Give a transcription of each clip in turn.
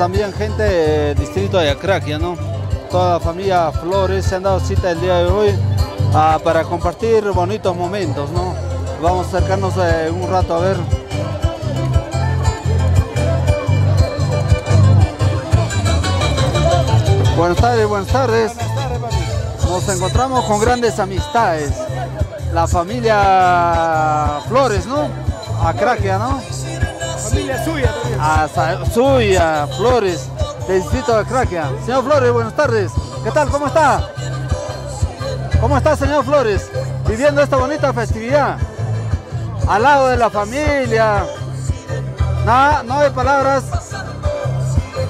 también gente del distrito de Acraquia, ¿no? Toda la familia Flores se han dado cita el día de hoy ah, para compartir bonitos momentos, ¿no? Vamos a acercarnos eh, un rato a ver. Buenas tardes, buenas tardes. Nos encontramos con grandes amistades. La familia Flores, ¿no? Acraquia, ¿no? Familia suya también. A Sa- Suya, Flores, del distrito de Craquia. Señor Flores, buenas tardes. ¿Qué tal? ¿Cómo está? ¿Cómo está, señor Flores? Viviendo esta bonita festividad. Al lado de la familia. Nada, no hay palabras.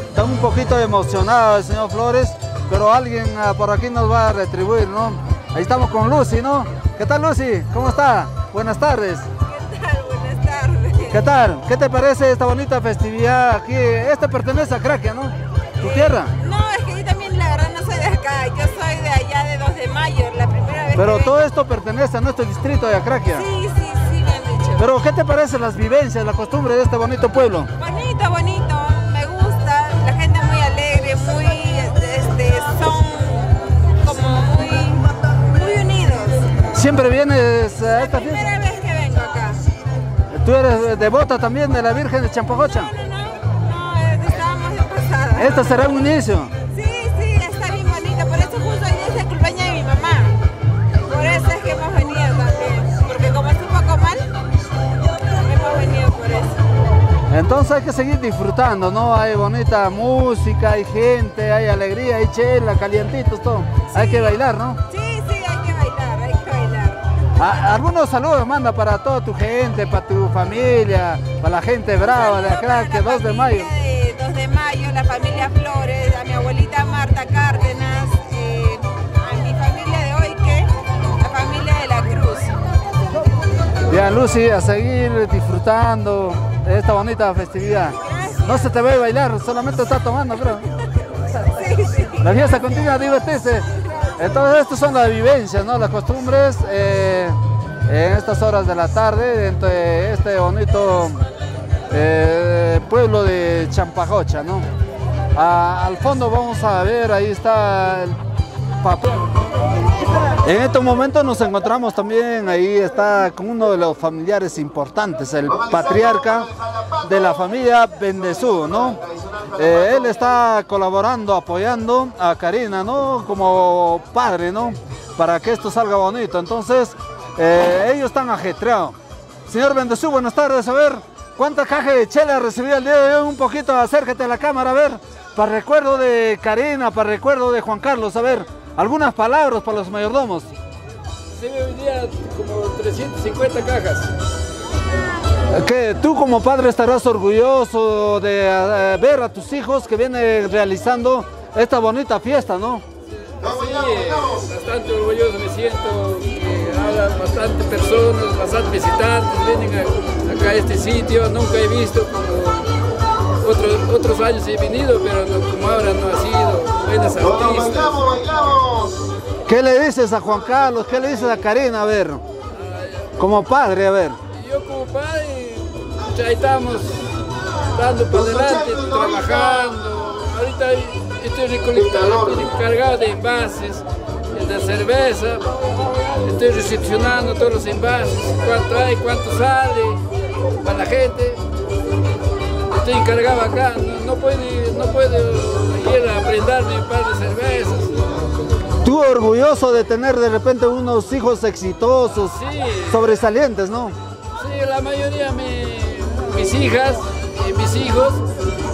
Está un poquito emocionado el señor Flores, pero alguien ah, por aquí nos va a retribuir, ¿no? Ahí estamos con Lucy, ¿no? ¿Qué tal, Lucy? ¿Cómo está? Buenas tardes. ¿Qué tal? ¿Qué te parece esta bonita festividad aquí? Este pertenece a Craquia, ¿no? ¿Tu tierra? No, es que yo también la verdad no soy de acá, yo soy de allá de 2 de mayo, la primera vez Pero que todo vengo. esto pertenece a nuestro distrito de Acraquia. Sí, sí, sí me han dicho. Pero ¿qué te parecen las vivencias, la costumbre de este bonito pueblo? Bonito, bonito, me gusta, la gente es muy alegre, muy, este, son como muy, muy unidos. ¿Siempre vienes a esta fiesta? ¿Tú eres devota también de la Virgen de Champajocha? No, no, no, no, eh, estábamos pasada. Este será un inicio. Sí, sí, está bien bonito, por eso justo hoy es el cumpleaños de mi mamá. Por eso es que hemos venido también, porque como es un poco mal, hemos venido por eso. Entonces hay que seguir disfrutando, ¿no? Hay bonita música, hay gente, hay alegría, hay chela, calientitos, todo. Hay que bailar, ¿no? Sí, A- algunos saludos manda para toda tu gente, para tu familia, para la gente brava de Acraquia, la 2 de mayo. familia de 2 de mayo, la familia Flores, a mi abuelita Marta Cárdenas, eh, a mi familia de hoy que la familia de la Cruz. Bien, Lucy, a seguir disfrutando de esta bonita festividad. No se te ve bailar, solamente está tomando, creo. Sí, sí. La fiesta continúa, divertirse. Entonces, estas son las vivencias, ¿no? Las costumbres eh, en estas horas de la tarde dentro de este bonito eh, pueblo de Champajocha, ¿no? Al fondo vamos a ver, ahí está el papel. En estos momentos nos encontramos también, ahí está con uno de los familiares importantes, el patriarca de la familia Bendezú, ¿no? Eh, él está colaborando, apoyando a Karina, ¿no? Como padre, ¿no? Para que esto salga bonito. Entonces, eh, ellos están ajetreados. Señor Bendezú, buenas tardes. A ver, ¿cuántas cajas de chela recibió el día de hoy? Un poquito, acércate a la cámara, a ver. Para recuerdo de Karina, para recuerdo de Juan Carlos, a ver, algunas palabras para los mayordomos. Recibe hoy día como 350 cajas. Que tú como padre estarás orgulloso de eh, ver a tus hijos que vienen realizando esta bonita fiesta, ¿no? Sí, eh, bastante orgulloso me siento, ahora bastante personas, bastantes visitantes vienen a- acá a este sitio, nunca he visto como otros, otros años he venido, pero no, como ahora no ha sido, buenas artistas. ¿Qué le dices a Juan Carlos? ¿Qué le dices a Karina? A ver, como padre, a ver. Y yo como padre, ya estamos dando para adelante, trabajando. Ahorita estoy recolectando, estoy encargado de envases, de cerveza. Estoy recepcionando todos los envases, cuánto hay, cuánto sale para la gente. Estoy encargado acá, no, no puedo, no puedo ir a prenderme un par de cervezas. Tú orgulloso de tener de repente unos hijos exitosos, Sí. sobresalientes, ¿no? Sí, la mayoría mi- mis hijas y mis hijos,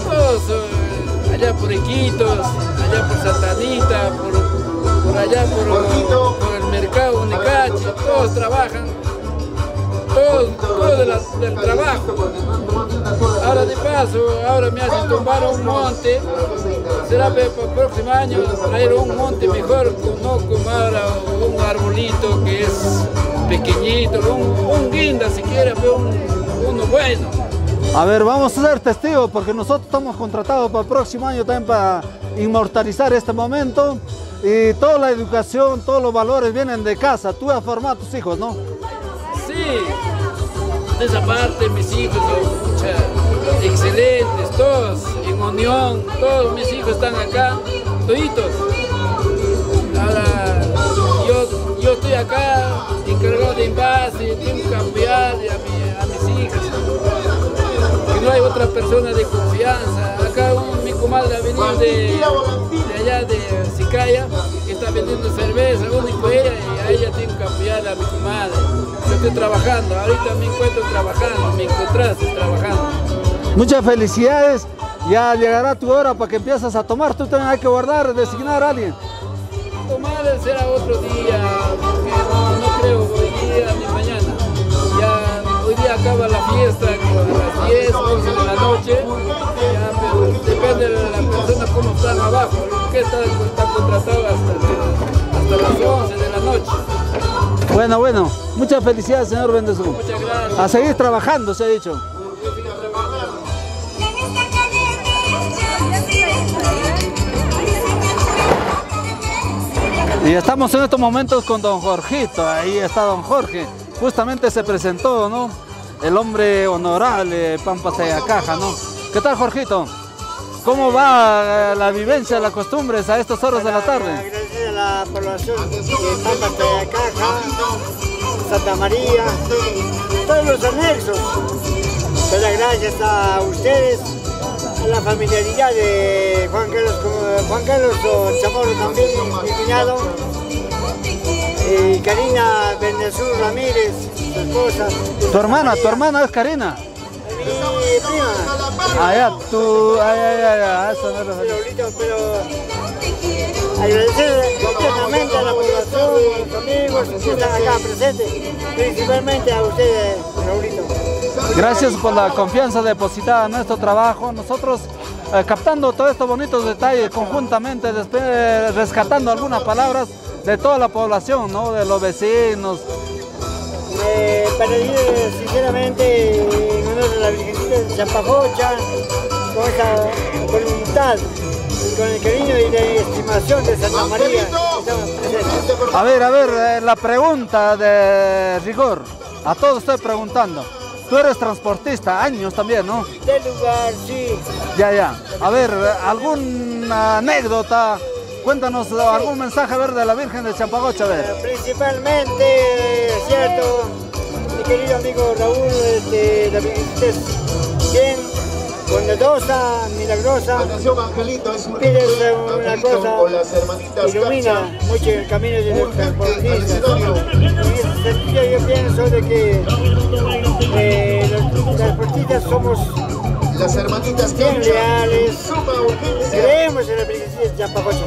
todos eh, allá por Iquitos, allá por Santanita, por, por allá por, por el mercado Unicachi, todos trabajan, todos, todos de del trabajo. Ahora de paso, ahora me hacen tumbar un monte, será para el próximo año traer un monte mejor, no como ahora un arbolito que es pequeñito, un, guinda siquiera, pero un- uno bueno. A ver, vamos a ser testigos porque nosotros estamos contratados para el próximo año también para inmortalizar este momento y toda la educación, todos los valores vienen de casa. Tú has formado a tus hijos, ¿no? De esa parte mis hijos son excelentes, todos en unión, todos mis hijos están acá, toditos. Ahora yo, yo estoy acá encargado de envase, tengo que cambiar no hay otra persona de confianza. Acá mi comadre ha venido de, allá de Sicaya, que está vendiendo cerveza, único ella, y a ella tengo que apoyar a mi comadre. Yo estoy trabajando, ahorita me encuentro trabajando, me encontraste trabajando. Muchas felicidades, ya llegará tu hora para que empieces a tomar, tú también hay que guardar, designar a alguien. Tomar será otro día, porque acaba la fiesta a las 10, 11 de la noche, ya, pero depende de la persona cómo están abajo, que está, está contratado hasta, hasta las 11 de la noche. Bueno, bueno, muchas felicidades, señor Bendezú. Muchas gracias. A seguir trabajando, se ha dicho. Y estamos en estos momentos con don Jorgito, ahí está don Jorge. Justamente se presentó, ¿no? El hombre honorable, Pampa Caja, ¿no? ¿Qué tal, Jorgito? ¿Cómo va la vivencia, las costumbres a estas horas de la tarde? Agradecer a la población de Pampa Caja, Santa María, todos los anexos. Pero gracias a ustedes, a la familiaridad de Juan Carlos, Juan Carlos Chamorro también, mi cuñado, y Karina Bendezur Ramírez, ¿Tu hermana? ¿Tu hermana es Karina? Mi prima. Ah, ya, tú, ay, ay, ay, ay, eso no lo Pero pero agradecer eternamente a la población, a los amigos que están acá presentes, principalmente a ustedes, Raulito. Gracias por la confianza depositada en nuestro trabajo. Nosotros eh, captando todos estos bonitos detalles conjuntamente, después, rescatando algunas palabras de toda la población, ¿no? de los vecinos. Eh, para decir sinceramente, en honor a la Virgencita de Chapajocha, con esa voluntad, con el cariño y la estimación de Santa María. A ver, a ver, eh, la pregunta de rigor. A todos estoy preguntando. Tú eres transportista, años también, ¿no? Del lugar, sí. Ya, ya. A ver, alguna anécdota, cuéntanos algún mensaje a ver de la Virgen de Champagocha, a ver. Eh, Principalmente, es cierto, querido amigo Raúl, este, la es bien, bondadosa, milagrosa. Pides una cosa, ilumina mucho el camino de los transportistas. En sentido yo pienso de que eh, los transportistas somos Las hermanitas bien Cancha, leales, creemos en la Virgencita de Champacocha.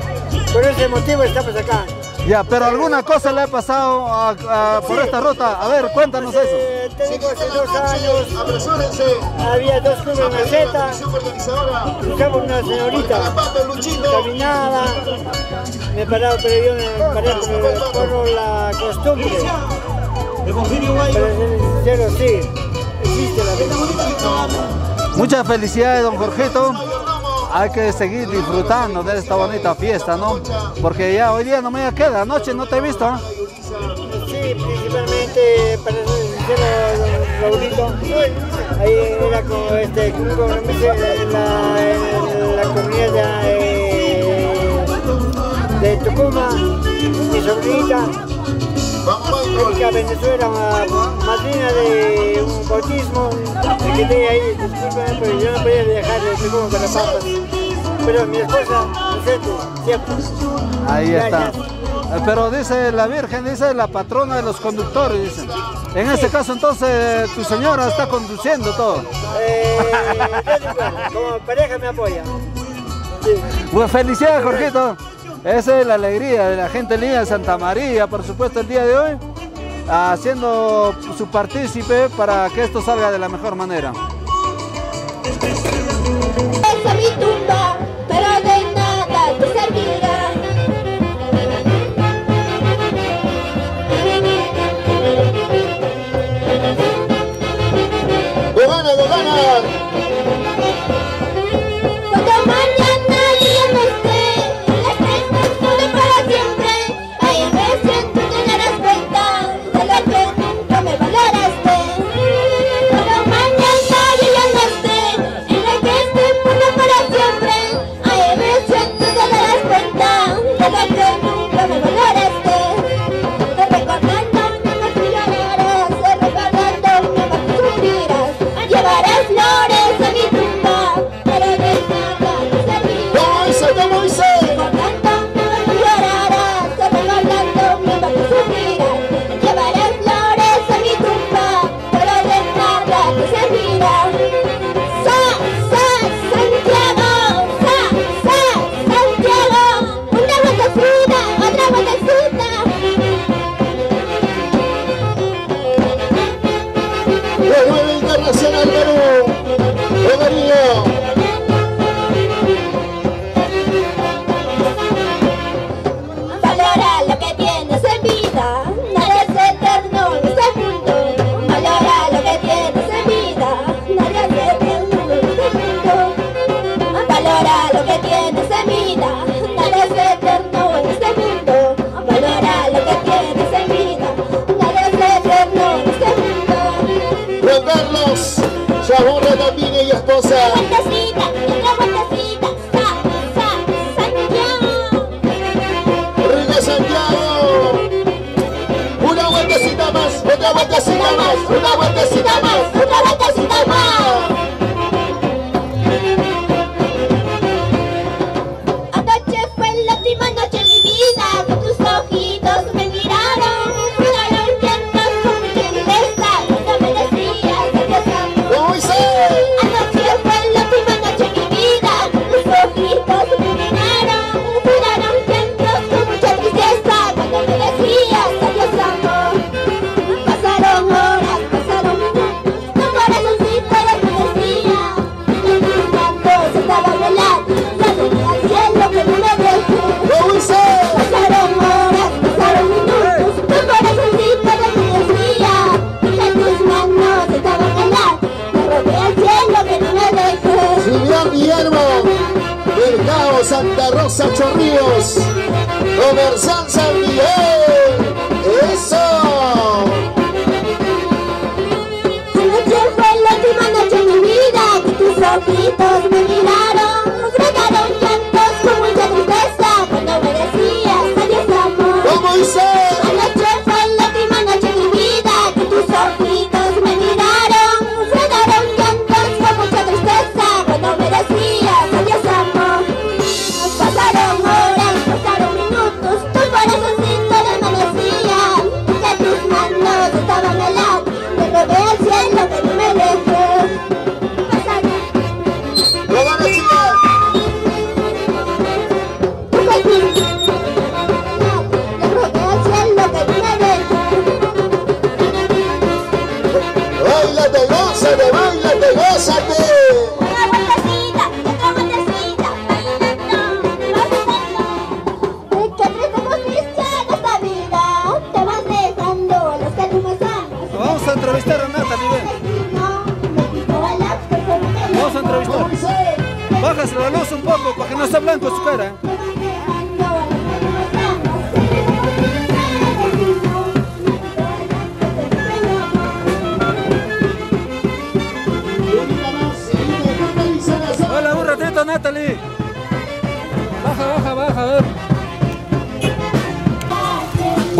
Por ese motivo estamos acá. Ya, pero alguna cosa le ha pasado a- a- por esta ruta. A ver, cuéntanos eso. Te digo, hace dos años Apresúrense. había dos clubes en meseta, buscaba una señorita. Caminaba, me paraba, pero yo me paré por, la costumbre. Ser sincero, sí, existe la vida. Muchas felicidades, don Jorgito. Hay que seguir disfrutando de esta bonita fiesta, ¿no? Porque ya hoy día no me queda. Anoche no te he visto. ¿eh? Sí, principalmente para sincero, Raulito, ahí era como este, compromiso en la, en la comunidad de, de Tucumán, mi sobrinita. Erika Venezuela, ma- madrina de un bautismo, me quedé ahí, discúlpame, pero yo no podía viajar de Tucumán para Papas. Pero mi esposa, presente, siempre. Ahí está. Gracias. Eh, Pero dice la Virgen, dice la patrona de los conductores, dicen. En este caso entonces tu señora está conduciendo todo. Eh, yo como pareja me apoya. Sí. Pues felicidades, Jorgito. Esa es la alegría de la gente linda de Santa María, por supuesto, el día de hoy, haciendo su partícipe para que esto salga de la mejor manera.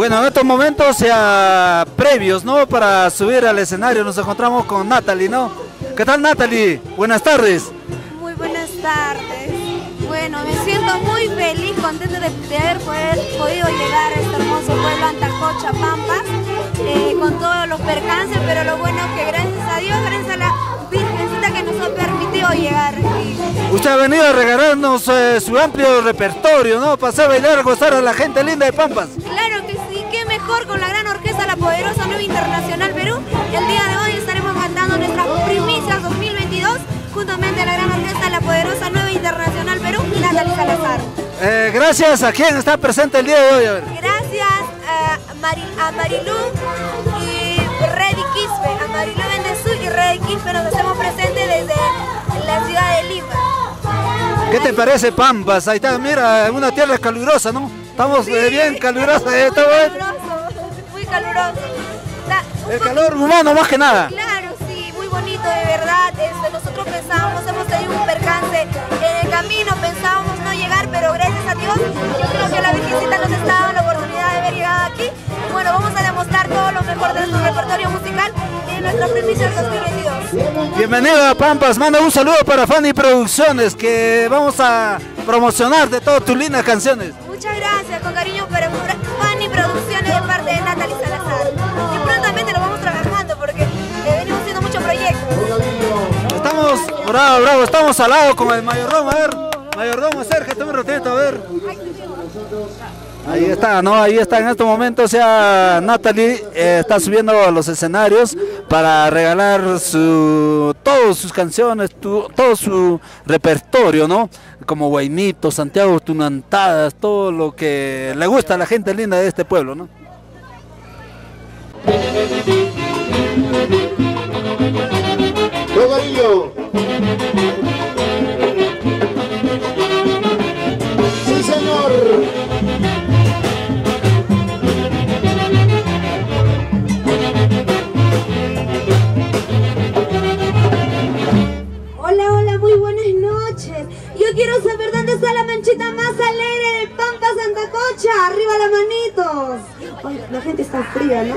Bueno, en estos momentos ya previos, ¿no? Para subir al escenario nos encontramos con Natalie, ¿no? ¿Qué tal, Natalie? Buenas tardes. Muy buenas tardes. Bueno, me siento muy feliz, contenta de, de haber poder- podido llegar a este hermoso pueblo Antacocha, Pampas, eh, con todos los percances, pero lo bueno es que gracias a Dios, gracias a la Virgencita que nos ha permitido llegar aquí. Usted ha venido a regalarnos eh, su amplio repertorio, ¿no? Para hacer bailar, gozar a la gente linda de Pampas. Claro mejor con la gran orquesta La Poderosa Nueva Internacional Perú. El día de hoy estaremos cantando nuestras primicias 2022 juntamente a la gran orquesta La Poderosa Nueva Internacional Perú y Natalie Salazar. Eh, gracias a quien está presente el día de hoy. A ver. Gracias a, Mari- a Marilú y Reddy Quispe, a Marilú Bendezú y Reddy Quispe nos hacemos presentes desde la ciudad de Lima. ¿Qué te parece Pampas? Ahí está, mira, una tierra calurosa, ¿no? Estamos eh, bien calurosa, eh, eh. Caluroso, El calor humano más que nada. Claro, sí, muy bonito de verdad. Este, nosotros pensábamos, hemos tenido un percance en el camino, pensábamos no llegar, pero gracias a Dios, yo creo que la Virgencita nos está dando la oportunidad de haber llegado aquí. Y bueno, vamos a demostrar todo lo mejor de nuestro repertorio musical en nuestros premios 2022. Bienvenido a Pampas, manda un saludo para Fanny Producciones que vamos a promocionar de todas tus lindas canciones. Muchas gracias, con cariño bravo, bravo, estamos al lado con el mayordomo, a ver, mayordomo, acércate un ratito, a ver. Ahí está, ¿no? Ahí está en este momento, o sea, Natalie eh, está subiendo a los escenarios para regalar su, todas sus canciones, tu- todo su repertorio, ¿no? Como Guainito, Santiago Tunantadas, todo lo que le gusta a la gente linda de este pueblo, ¿no? Sí, señor. Hola, hola, muy buenas noches. Yo quiero saber dónde está la manchita más alegre del Pampa Santa Cocha. Arriba las manitos. La gente está fría, ¿no?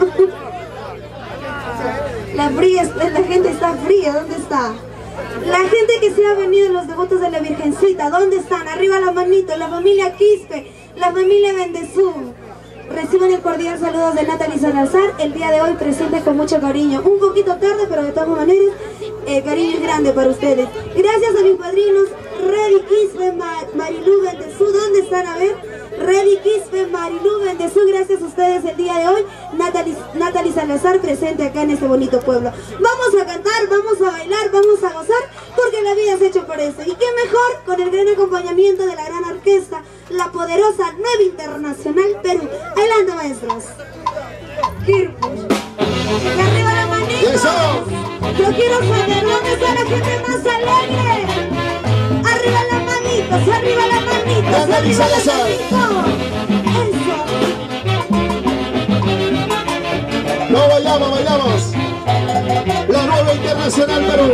La, fría, la gente está fría, ¿dónde está? La gente que se ha venido, los devotos de la Virgencita, ¿dónde están? Arriba las manitos, la familia Quispe, la familia Bendezú. Reciban el cordial saludo de Natalie Salazar, el día de hoy presente con mucho cariño. Un poquito tarde, pero de todas maneras, el cariño es grande para ustedes. Gracias a mis padrinos, Reddy Quispe, Ma- Marilú Bendezú, ¿dónde están? A ver, Reddy Quispe, Marilú Bendezú, gracias a ustedes el día de hoy. Natalie, Natalie Salazar presente acá en este bonito pueblo. Vamos a cantar, vamos a bailar, vamos a gozar, porque la vida es hecha por eso. Y qué mejor con el gran acompañamiento de la gran orquesta, la poderosa Nueva Internacional Perú. Adelante, maestros. Y arriba la manito. Eso. Yo quiero saber dónde está la gente más alegre. Arriba las manitos, Natalie arriba manitos. Eso. No bailamos, bailamos. La nueva internacional Perú.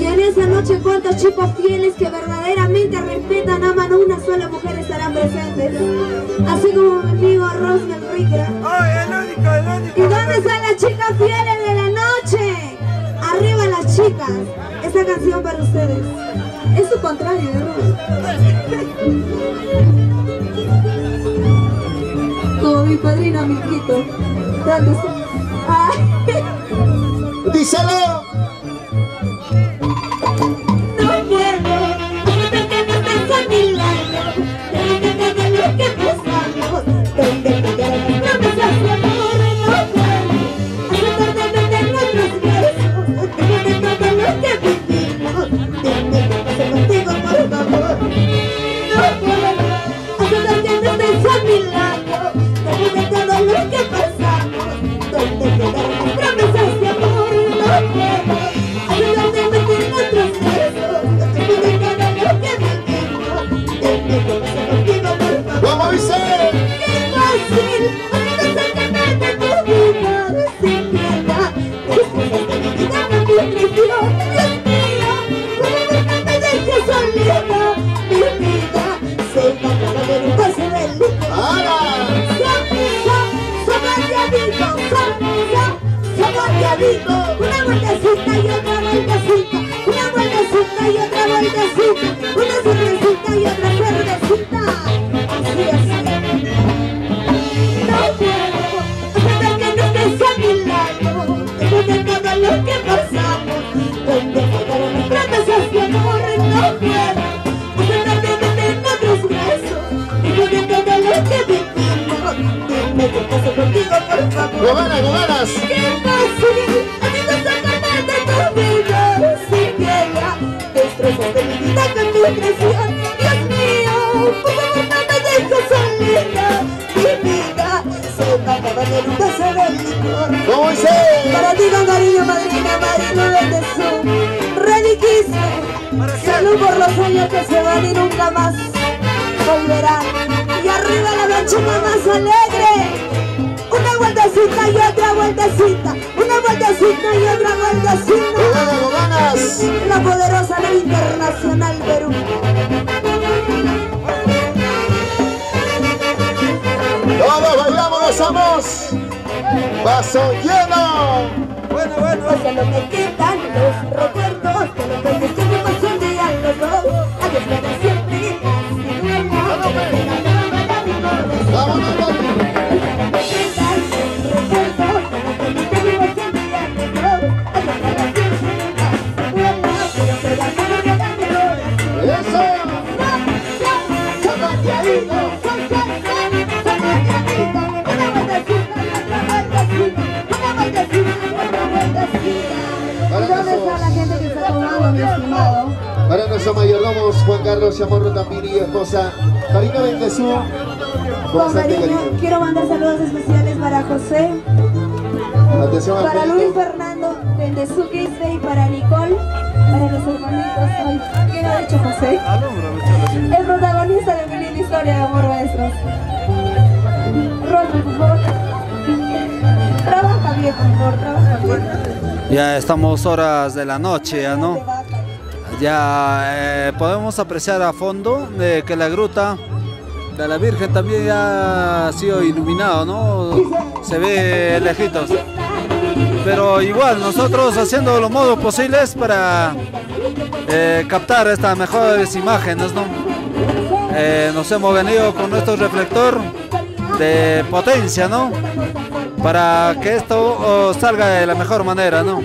Y en esa noche cuántos chicos fieles que verdaderamente respetan, aman a una sola mujer estarán presentes. Así como mi amigo Rosmel Rigra. ¿Y dónde están las chicas fieles de la noche? Arriba las chicas. Esta canción para ustedes. Es su contrario, ¿no? Como mi padrino amiguito. Ay. Díselo. Una y otra. Así, así. No puedo que no estés a mi lado Después de todo lo que pasamos Donde quedaron mis promesas de amor No puedo que me tengo otros besos Después de todo lo que vivimos Dime qué pasa contigo, por favor. Qué fácil, Dios mío, favor no me dejes solita Mi vida se va a acabar en un vaso de licor Vamos, Vicente. Para ti con cariño, madrina Marino de su Reliquismo Salud por los años que se van y nunca más volverán. Y arriba la manchita más alegre. una vueltecita y otra vueltecita, una vueltecita y otra vueltecita. La poderosa ley internacional Perú. Todos bailamos, gozamos. Vaso lleno. Hasta lo que quedan los Para ¿Dónde está la gente que está tomando, mi estimado? para nuestros mayordomos, Juan Carlos Chamorro Tampini y esposa Karina Bendezú. Con cariño, quiero mandar saludos especiales para José, Atención al para Luis. Fernando Bendezuquiste y para Nicole, para los hermanitos. Ay, ¿Quién ha dicho José? El protagonista de mi linda historia de amor maestros. Ron, por favor. Ya estamos horas de la noche, ya no. Ya eh, podemos apreciar a fondo de que la gruta de la Virgen también ya ha sido iluminado, ¿no? Se ve lejitos. Pero igual, nosotros haciendo los modos posibles para eh, captar estas mejores imágenes, ¿no? Eh, nos hemos venido con nuestro reflector de potencia, ¿no? Para que esto oh, salga de la mejor manera, ¿no?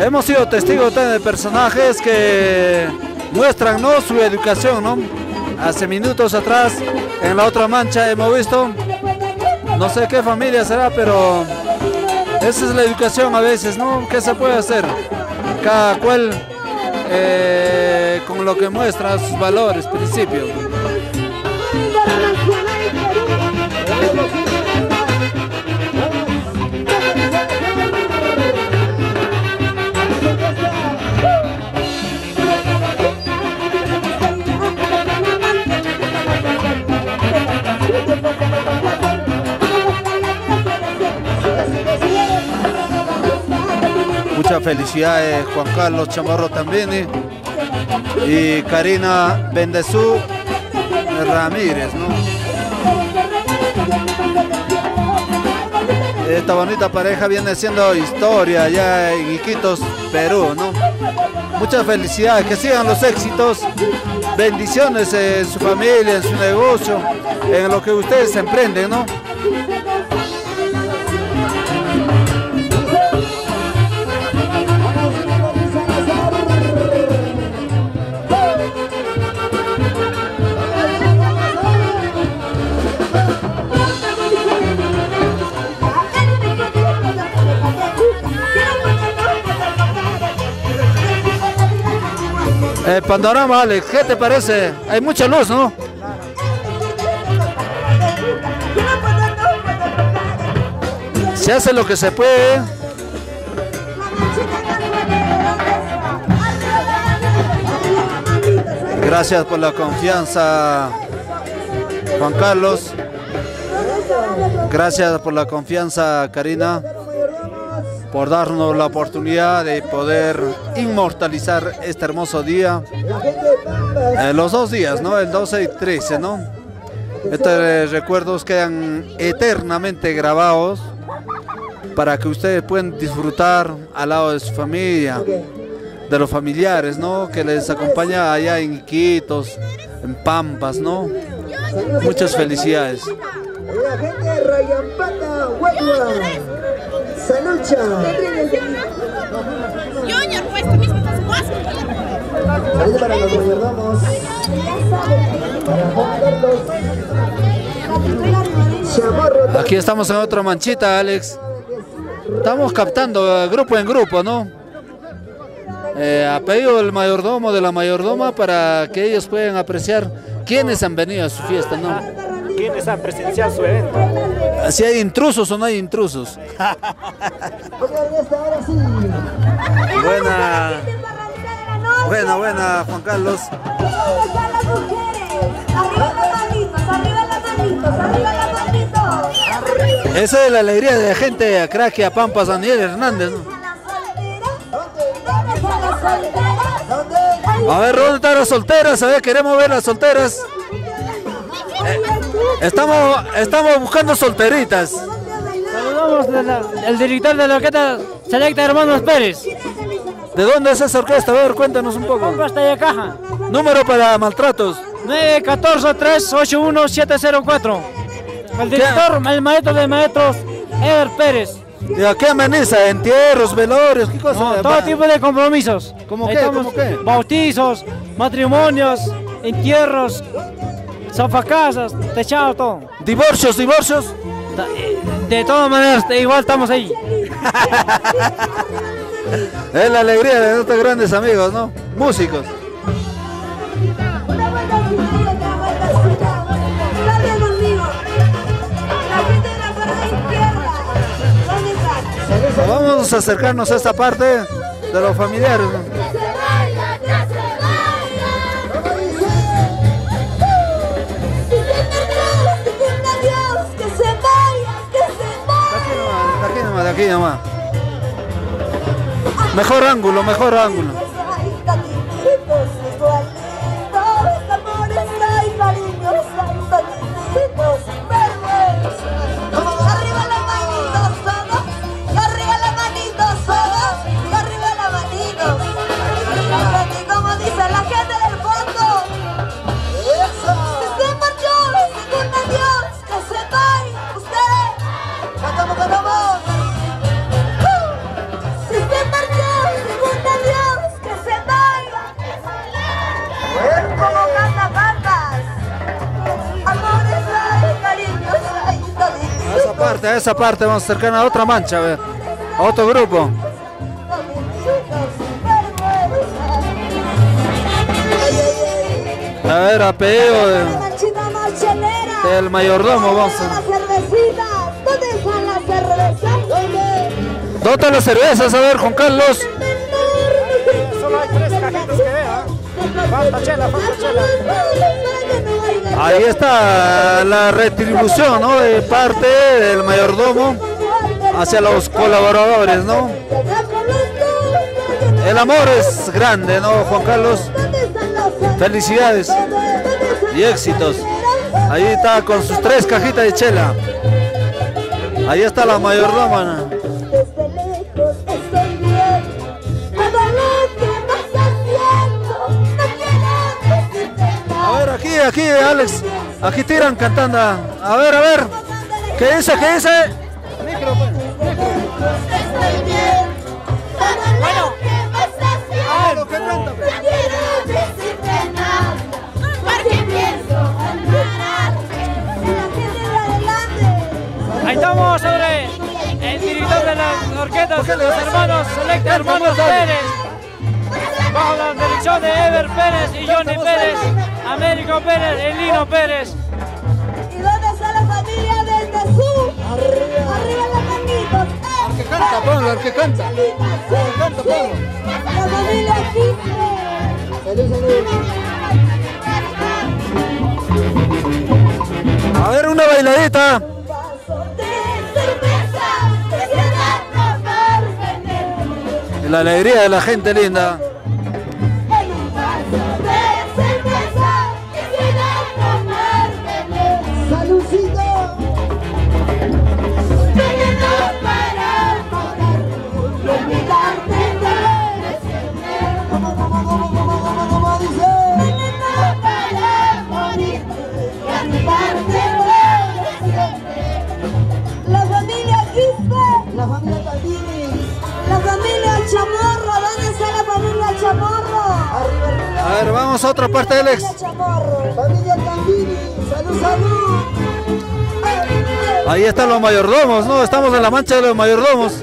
Hemos sido testigos de personajes que muestran ¿no? su educación, ¿no? Hace minutos atrás, en la otra mancha, hemos visto, no sé qué familia será, pero esa es la educación a veces, ¿no? ¿Qué se puede hacer? Cada cual eh, con lo que muestra sus valores, principios. Muchas felicidades Juan Carlos Chamorro también ¿eh? y Karina Bendezú Ramírez, ¿no? Esta bonita pareja viene siendo historia allá en Iquitos, Perú, ¿no? Muchas felicidades, que sigan los éxitos, bendiciones en su familia, en su negocio, en lo que ustedes emprenden, ¿no? El panorama, Alex, ¿qué te parece? Hay mucha luz, ¿no? Se hace lo que se puede. Gracias por la confianza, Juan Carlos. Gracias por la confianza, Karina, por darnos la oportunidad de poder inmortalizar este hermoso día. Eh, los dos días, ¿no? El 12 y 13, ¿no? Estos eh, recuerdos quedan eternamente grabados para que ustedes puedan disfrutar al lado de su familia, de los familiares, ¿no? Que les acompaña allá en Iquitos, en Pampas, ¿no? Muchas felicidades. La gente de Rayampata, Salucha. Saludos para los mayordomos. Para Juan Carlos. Chamorro. Aquí estamos en otra manchita, Alex. Estamos captando grupo en grupo, ¿no? Eh, a pedido del mayordomo, de la mayordoma, para que ellos puedan apreciar quiénes han venido a su fiesta, ¿no? ¿Quiénes han presenciado su evento? Si hay intrusos o no hay intrusos. Buena, buena, buena, Juan Carlos. están las mujeres? Arriba las manitos, arriba las manitos, arriba las manitos. Esa es la alegría de la gente de Acraquia, Pampas, Daniel Hernández, ¿no? ¿Dónde están las solteras? A ver, ¿dónde están las solteras? A ver, queremos ver las solteras. Eh, estamos, estamos buscando solteritas. Saludamos al director de la orquesta Selecta Hermanos Pérez. ¿De dónde es esa orquesta? A ver, cuéntanos un poco. De Caja. Número para maltratos. 914-381-704. El director, el maestro de maestros, Eder Pérez. ¿Y a qué ameniza? ¿Entierros, velorios? ¿Qué cosa? No, todo tipo de compromisos. ¿Cómo qué? ¿Cómo qué? Bautizos, matrimonios, entierros, sofacasas, techado, todo. ¿Divorcios, divorcios? De todas maneras, igual estamos ahí. Es la alegría de nuestros grandes amigos, ¿no? Músicos. Una vueltecita y otra vueltecita. Salve conmigo. La gente de la parte izquierda. ¿Dónde está? Vamos a acercarnos a esta parte de los familiares. aquí nomás, aquí nomás. Mejor ángulo, mejor ángulo. Esa parte, vamos a acercarnos a otra mancha, a otro grupo. A ver, de- del mayordomo, vamos a... ¿Dónde están las cervezas? A ver, Juan Carlos. Solo hay tres cajitas que vea. Chela. Ahí está la retribución, ¿no? De parte del mayordomo hacia los colaboradores, ¿no? El amor es grande, ¿no, Juan Carlos? Felicidades y éxitos. Ahí está con sus tres cajitas de chela. Ahí está la mayordoma. Aquí, Alex. Aquí tiran cantando. A ver, a ver. ¿Qué dice? ¿Qué dice? Estoy bien. Todo lo que vas haciendo. No quiero decirte nada. Porque pienso amarte. Ahí estamos sobre el director de la orquesta, los hermanos Selecta Hermanos Pérez. Bajo la dirección de Ever Pérez y Johnny Pérez, Américo Pérez y Lino Pérez. ¿Y dónde está la familia del Jesús? Arriba. Arriba las manitos. El que canta, ponlo, el que canta. canta, ponlo. La familia Quispe. A ver, una bailadita. La alegría de la gente linda. Ver, vamos a otra parte, Alex. Familia. Ahí están los mayordomos, ¿no? Estamos en la mancha de los mayordomos.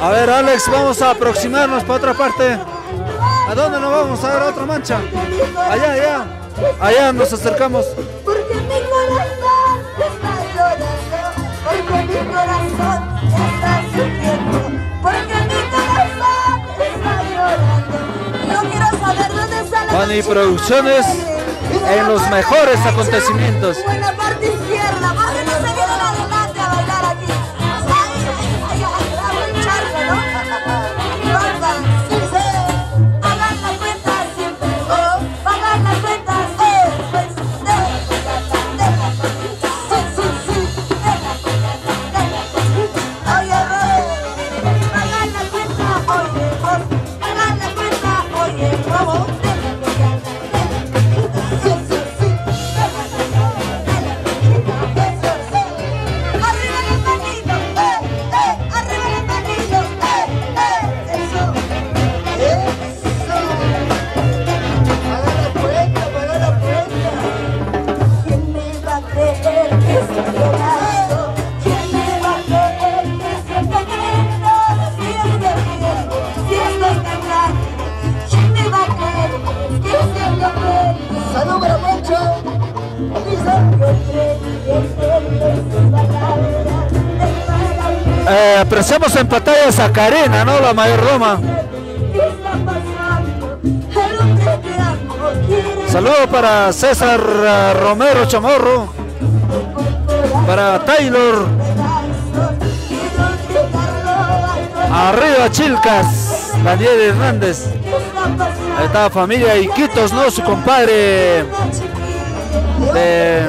A ver, Alex, vamos a aproximarnos para otra parte. ¿A dónde nos vamos? A ver, a otra mancha. Allá, allá. Allá nos acercamos. Porque mi corazón está llorando. Porque mi corazón está sufriendo. Porque mi corazón está llorando. Yo quiero saber dónde sale. Van y producciones en los mejores acontecimientos. en pantalla Sacarena, ¿no? La mayordoma. Saludos para César eh, Romero Chamorro, para Taylor. Arriba Chilcas, Daniel Hernández. Ahí está familia Iquitos, ¿no? Su compadre de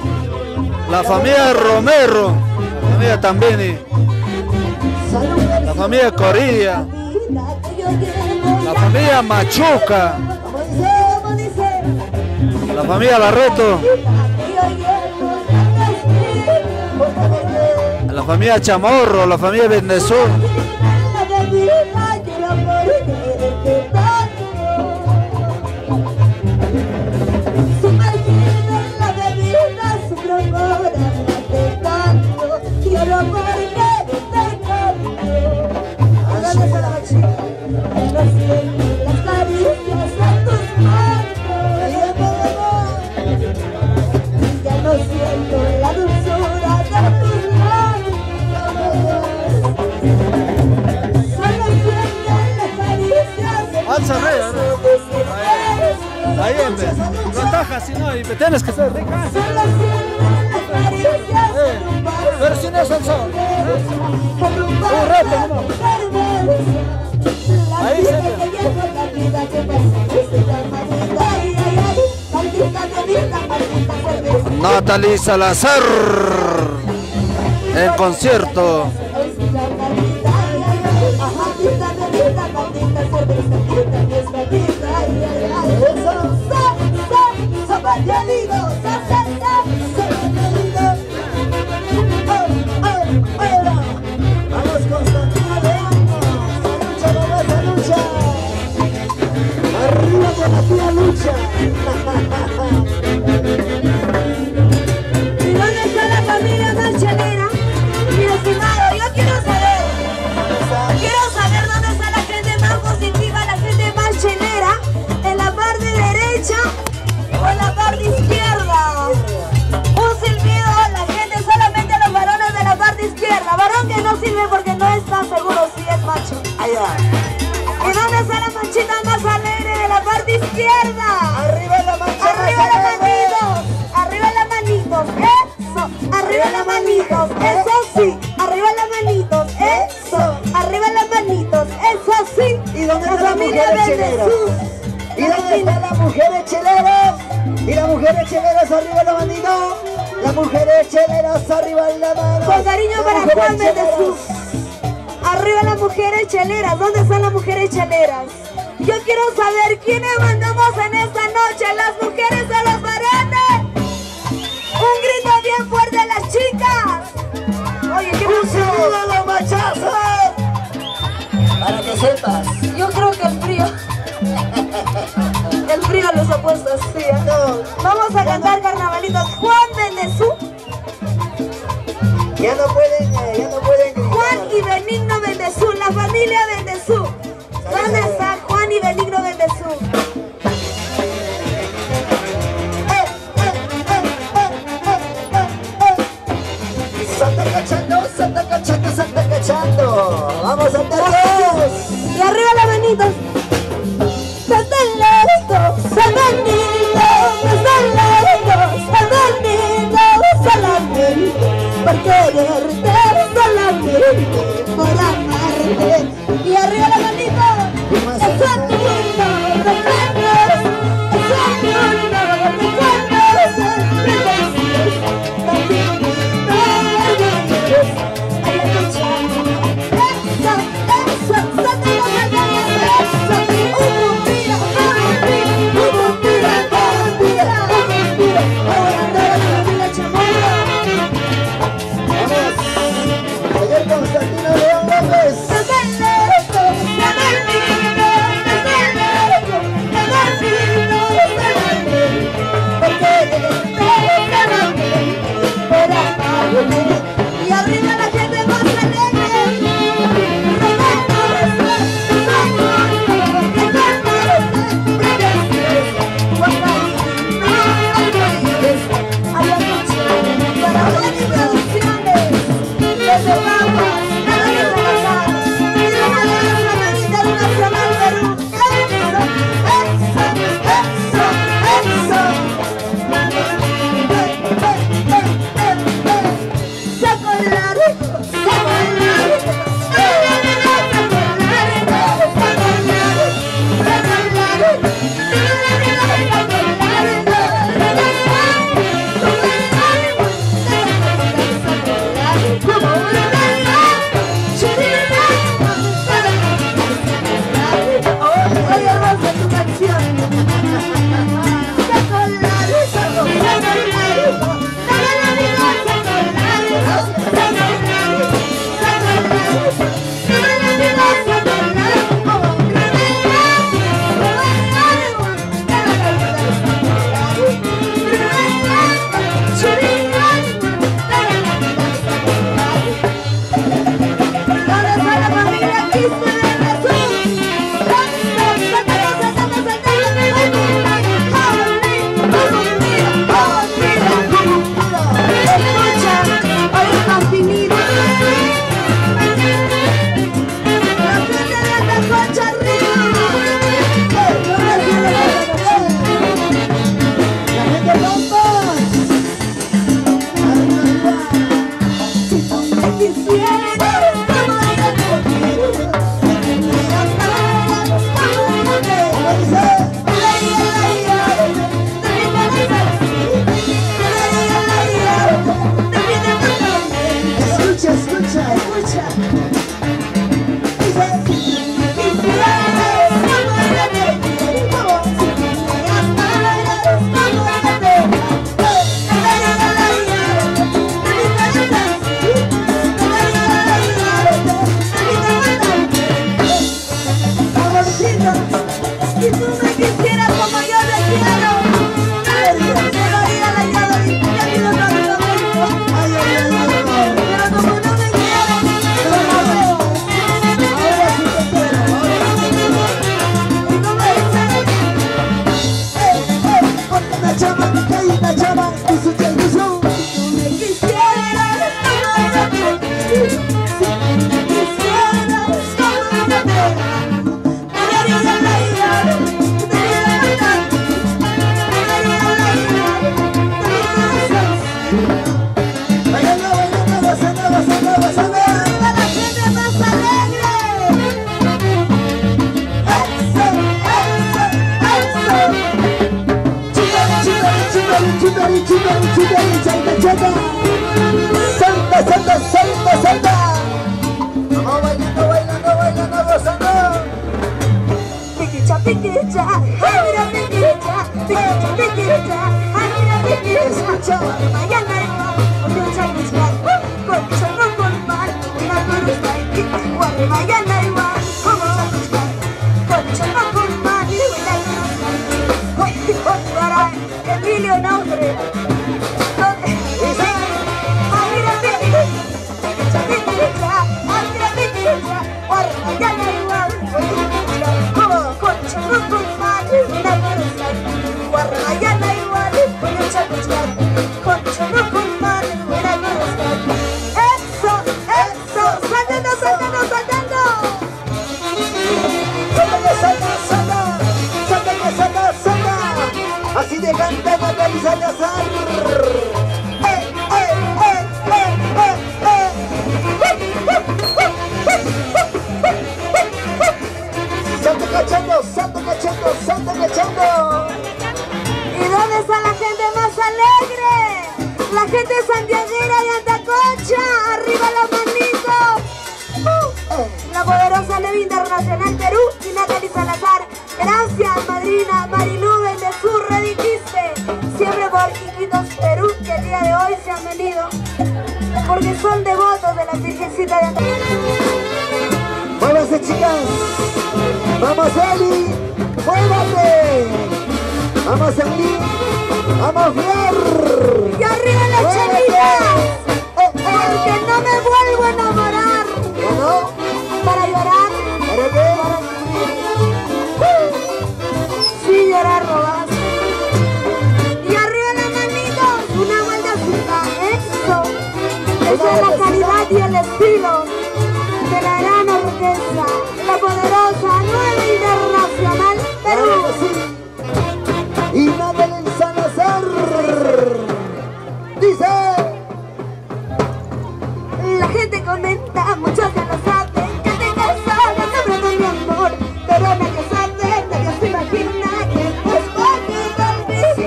La familia Romero, la familia Tambini, la familia Corilla, la familia Machuca, la familia Barreto, la familia Chamorro, la familia Venezuela. bolsa arriba. Ahí, ahí, no atajas, sino y tienes que ser rica. Eh, pero sin eso el sol. Un rato nomás. Ahí se. Natalie Salazar en concierto. Izquierda? Arriba la mancha Arriba alegre. manitos, arriba las manitos, eso, arriba las manitos, eso sí, arriba las manitos, eso, arriba las manitos, eso sí. ¿Y dónde La mujeres de cheleras? Jesús. ¿Y dónde están las mujeres cheleras? ¿Y las mujeres cheleras arriba la manito? Las mujeres cheleras arriba la mano. Con cariño para Juan. Jesús. Arriba las mujeres cheleras, ¿dónde están las mujeres cheleras? Yo quiero saber quiénes mandamos en esta noche, las mujeres o los varones. Un grito bien fuerte a las chicas. Oye, ¿qué ¡Un pasó? saludo a los machazos! Para que sepas. Yo creo que el frío. El frío los ha puesto así. ¿eh? Vamos a cantar carnavalitos. Juan Bendezú, Ya no pueden, eh, ya no pueden gritar. Juan y Benigno Bendezú, la familia Bendezú. Vamos a todos. Y arriba las manitas. Satan lejos, Satan lindo, Satan lejos, Satan lindo, solamente por quererte, solamente por amarte. Y arriba las manitas. Escucha, escucha.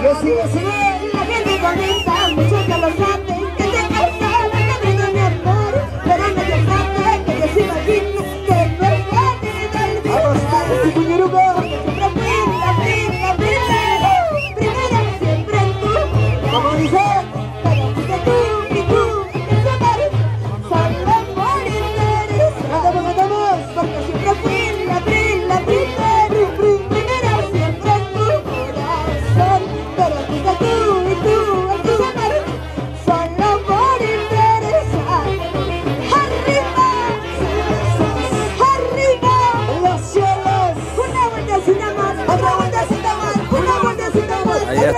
Yo sigue, la gente contenta, mucho que lo sabe.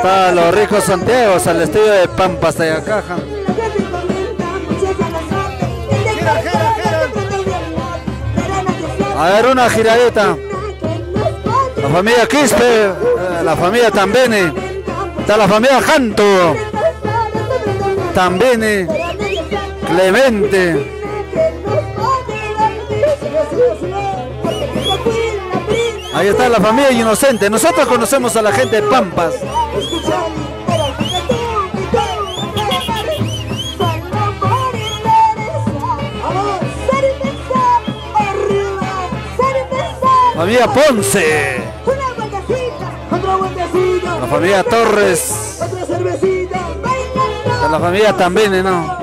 para los ricos sonteos al estudio de Pampas Tayacaja. A ver una giradita. La familia Quispe, eh, la familia Tambene, está la familia Janto, Tambene, Clemente. Ahí está la familia inocente. Nosotros conocemos a la gente de Pampas. familia Ponce. Una vueltecita, otra vueltecita. La familia Torres. Otra cervecita. La familia también, ¿no?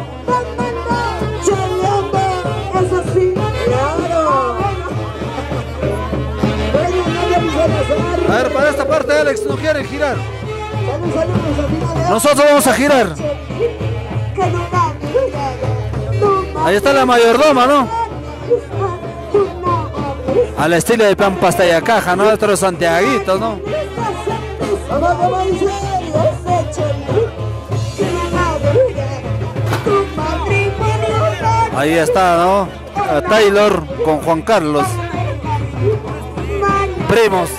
A ver, para esta parte, Alex, no quieren girar. Nosotros vamos a girar. Ahí está la mayordoma, ¿no? al estilo de Pan Pastalla Caja, ¿no? Otros santiaguitos, ¿no? Ahí está, ¿no? Taylor con Juan Carlos. Primos.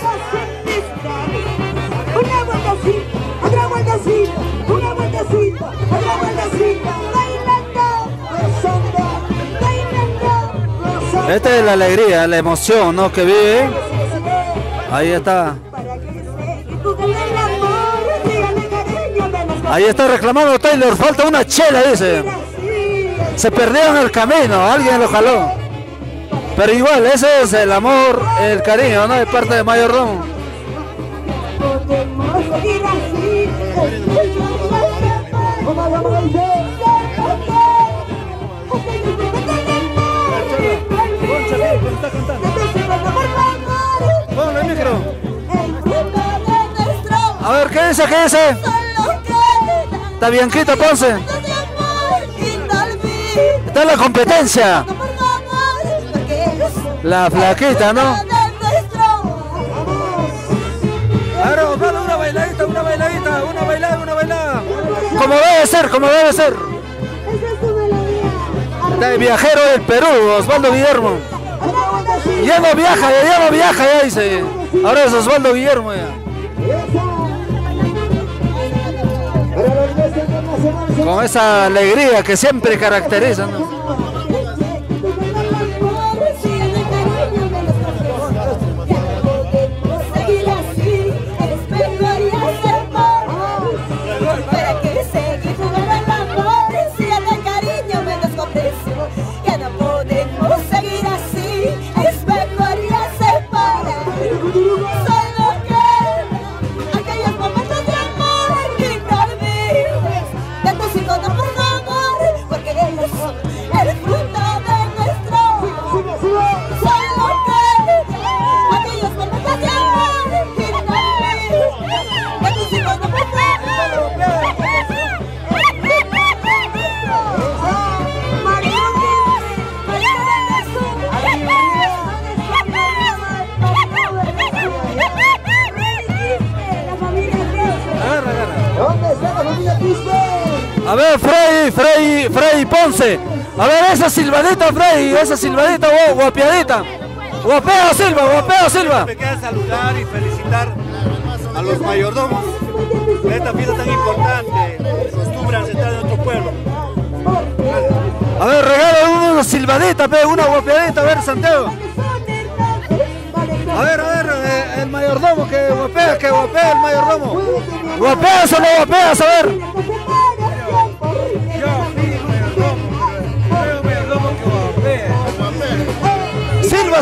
Esta es la alegría, la emoción ¿no? que vive. Ahí está. Ahí está reclamando Taylor, falta una chela, dice. Se perdieron el camino, alguien lo jaló. Pero igual, ese es el amor, el cariño, ¿no? De parte de Mayordomo. Vamos, dice? Ponle el micro. A ver, ¿qué dice? ¿Qué dice? Está Bianquita Ponce. Está en la competencia. La flaquita, ¿no? Claro, dale una bailadita, una bailadita, una bailada, una bailada. Como debe ser, como debe ser. Está el viajero del Perú, Osvaldo Guillermo. Ya no viaja, ya, ya no viaja, ya dice. Ahora es Osvaldo Guillermo. Con esa alegría que siempre caracteriza. Silbadita, Freddy, esa silbadita, gua- guapiadita. Guapeo Silva, guapeo Silva. Me queda saludar y felicitar a los mayordomos de esta fiesta tan importante, costumbre ancestral de nuestro pueblo. A ver, regala una silbadita, pe, una guapiadita, a ver, Santiago. A ver, a ver, eh, el mayordomo que guapea, que guapea el mayordomo. Guapeas o no guapeas, a ver.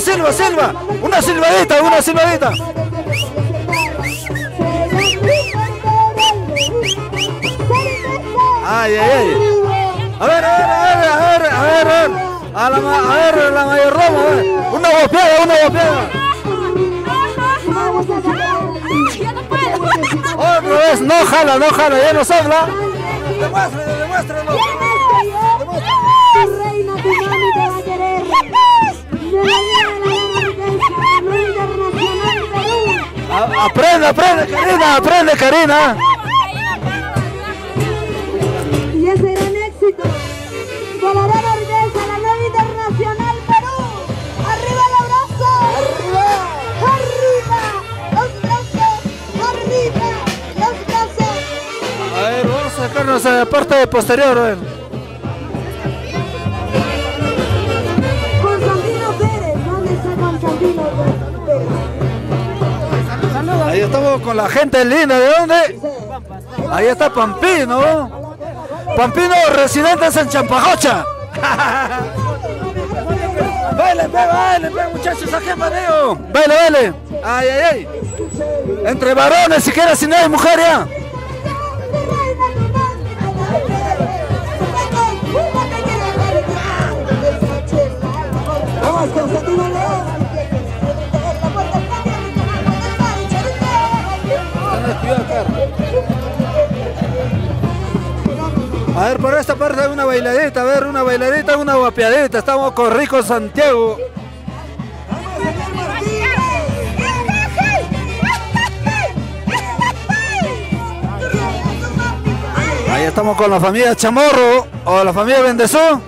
Silva, Silva, Silva. Una silbadita, una silbadita. Ay, ay, ay. A ver, a ver, a ver, a ver, a ver, a ver. A la, a ver, la mayordomo, a ver. Una guapeada, una guapeada. Otra vez, no jala, no jala, ya nos habla. Demuéstralo, demuéstralo. A- Aprende, aprende, Karina, aprende, Karina. Y ese gran éxito. Colorado Orguesa, la nueva internacional Perú. Arriba el abrazo. Arriba. Arriba. Los brazos. Arriba. Los brazos. A ver, vamos a sacarnos a la parte posterior, a Ahí estamos con la gente linda, ¿de dónde? Ahí está Pampino. Pampino, residentes en Champajocha. Baile, pe, baile, pe, muchachos, aquí paneo. Baile, baile. Ay, ay, ay. Entre varones, siquiera si no hay mujer ya. Vamos, Constantino A ver, por esta parte una bailadita, a ver, una bailadita, una guapiadita. Estamos con Rico Santiago. Ahí estamos con la familia Chamorro o la familia Bendezú.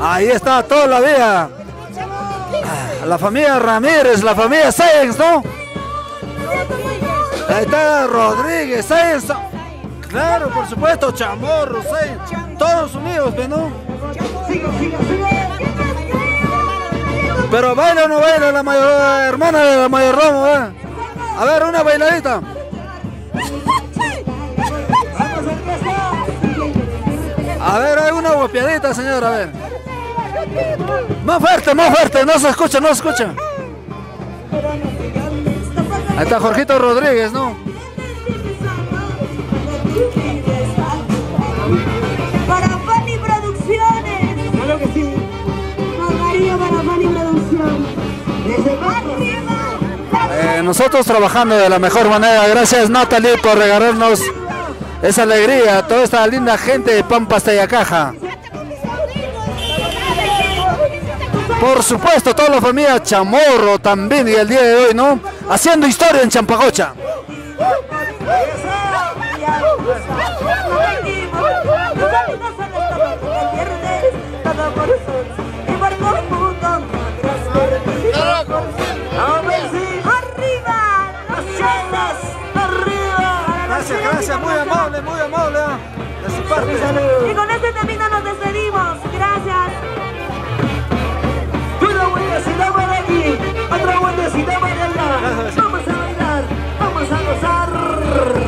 Ahí está toda la vida. Ah, La familia Ramírez, la familia Sáenz, ¿no? Ahí está Rodríguez, Sáenz. Claro, por supuesto, Chamorro, Sáenz. Todos unidos, ¿ve, ¿no? Pero baila o no baila la mayor, hermana de la mayordomo, ¿eh? A ver, una bailadita. A ver, hay una guapiadita, señora, a ver. Más fuerte, más fuerte, no se escucha, no se escucha. Ahí está Jorgito Rodríguez, ¿no? Para Fanny Producciones. Claro que sí. Cariño para Fanny Producciones. Desde arriba. Eh, nosotros trabajando de la mejor manera. Gracias Natalie por regalarnos esa alegría a toda esta linda gente de Pampas Tayacaja. Por supuesto, toda la familia Chamorro también y el día de hoy, ¿no? Haciendo historia en Champagocha. gracias, gracias, muy amable, muy amable de su parte. Y con este temita nos despedimos, gracias. Una vueltecita para aquí, otra vueltecita para allá. Vamos a bailar, vamos a gozar.